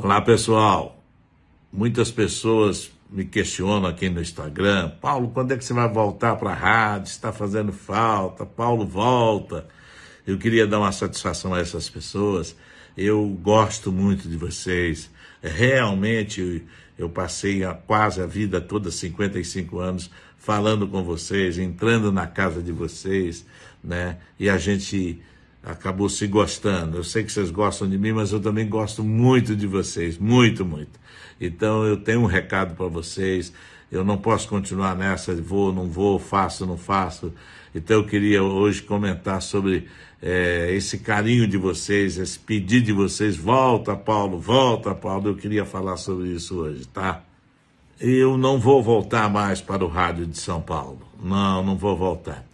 Olá, pessoal. Muitas pessoas me questionam aqui no Instagram: Paulo, quando é que você vai voltar para a rádio? Está fazendo falta. Paulo, volta. Eu queria dar uma satisfação a essas pessoas. Eu gosto muito de vocês. Realmente, eu passei a, quase a vida toda, 55 anos, falando com vocês, entrando na casa de vocês, né? E a gente acabou se gostando. Eu sei que vocês gostam de mim, mas eu também gosto muito de vocês, muito, muito. Então eu tenho um recado para vocês. Eu não posso continuar nessa, vou, não vou, faço, não faço. Então eu queria hoje comentar sobre é, esse carinho de vocês, esse pedido de vocês. Volta, Paulo, volta, Paulo. Eu queria falar sobre isso hoje, tá? Eu não vou voltar mais para o rádio de São Paulo. Não, não vou voltar.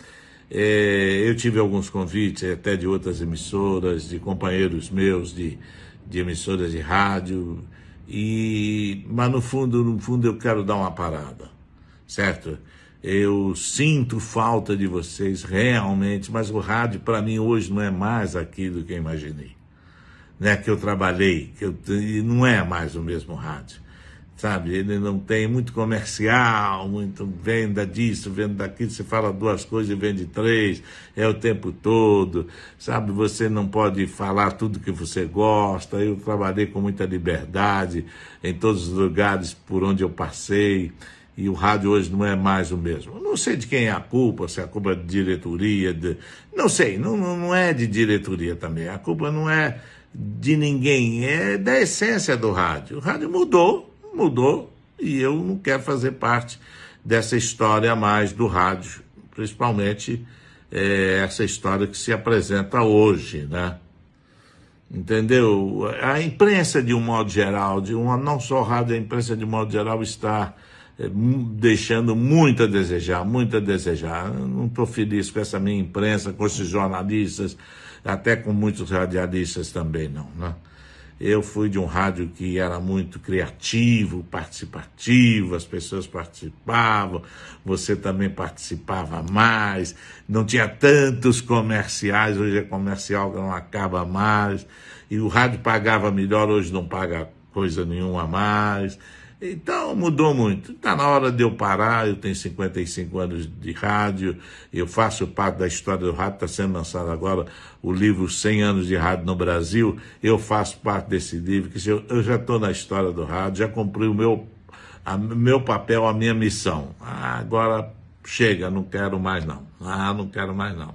É, eu tive alguns convites até de outras emissoras, de companheiros meus de, de emissoras de rádio, e mas no fundo, no fundo eu quero dar uma parada, certo? Eu sinto falta de vocês realmente, mas o rádio para mim hoje não é mais aquilo que eu imaginei, né? Que eu trabalhei, que eu não é mais o mesmo rádio sabe? Ele não tem muito comercial, muito venda disso, venda daquilo. Você fala duas coisas e vende três, é o tempo todo, sabe? Você não pode falar tudo que você gosta. Eu trabalhei com muita liberdade em todos os lugares por onde eu passei. E o rádio hoje não é mais o mesmo. Não sei de quem é a culpa, se é a culpa é de diretoria, de... não sei, não, não é de diretoria também. A culpa não é de ninguém, é da essência do rádio. O rádio mudou, mudou e eu não quero fazer parte dessa história mais do rádio, principalmente é, essa história que se apresenta hoje, né? Entendeu? A imprensa, de um modo geral, de uma, não só o rádio, a imprensa, de um modo geral, está é, deixando muito a desejar, muito a desejar. Eu não estou feliz com essa minha imprensa, com esses jornalistas, até com muitos radialistas também, não, né? Eu fui de um rádio que era muito criativo, participativo, as pessoas participavam, você também participava mais, não tinha tantos comerciais, hoje é comercial que não acaba mais, e o rádio pagava melhor, hoje não paga coisa nenhuma mais. Então mudou muito. Está na hora de eu parar. Eu tenho 55 anos de rádio, eu faço parte da história do rádio. Está sendo lançado agora o livro 100 anos de rádio no Brasil. Eu faço parte desse livro, que eu, eu já estou na história do rádio, já cumpri o meu, a, meu papel, a minha missão. Ah, agora chega, não quero mais não. Ah, não quero mais não.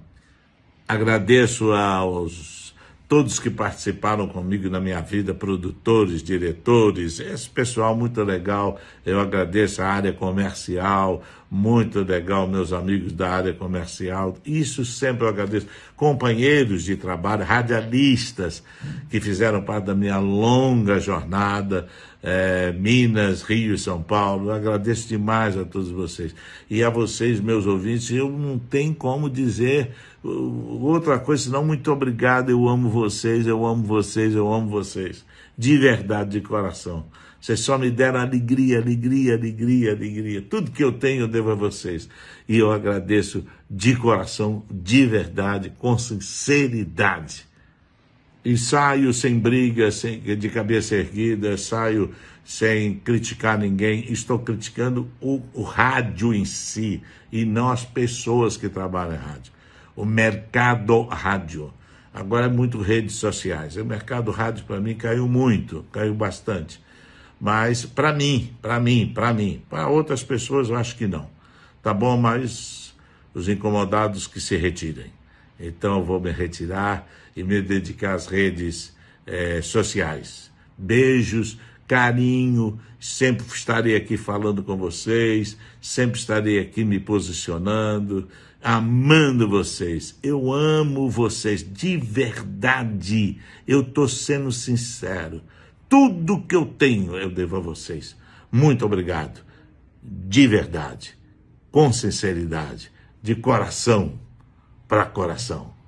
Agradeço aos todos que participaram comigo na minha vida, produtores, diretores, esse pessoal muito legal. Eu agradeço a área comercial, muito legal, meus amigos da área comercial. Isso sempre eu agradeço. Companheiros de trabalho, radialistas que fizeram parte da minha longa jornada, é, Minas, Rio e São Paulo. Eu agradeço demais a todos vocês. E a vocês, meus ouvintes, eu não tenho como dizer outra coisa senão muito obrigado, eu amo vocês, eu amo vocês, eu amo vocês. De verdade, de coração. Vocês só me deram alegria, alegria, alegria, alegria. Tudo que eu tenho eu devo a vocês. E eu agradeço de coração, de verdade, com sinceridade. E saio sem briga, sem, de cabeça erguida, saio sem criticar ninguém. Estou criticando o, o rádio em si e não as pessoas que trabalham em rádio. O mercado rádio. Agora é muito redes sociais. O mercado rádio para mim caiu muito, caiu bastante. Mas para mim, para mim, para mim, para outras pessoas eu acho que não. Tá bom, mas os incomodados que se retirem. Então eu vou me retirar e me dedicar às redes eh, sociais. Beijos, carinho, sempre estarei aqui falando com vocês, sempre estarei aqui me posicionando, amando vocês. Eu amo vocês de verdade. Eu estou sendo sincero. Tudo que eu tenho eu devo a vocês. Muito obrigado. De verdade, com sinceridade, de coração para coração.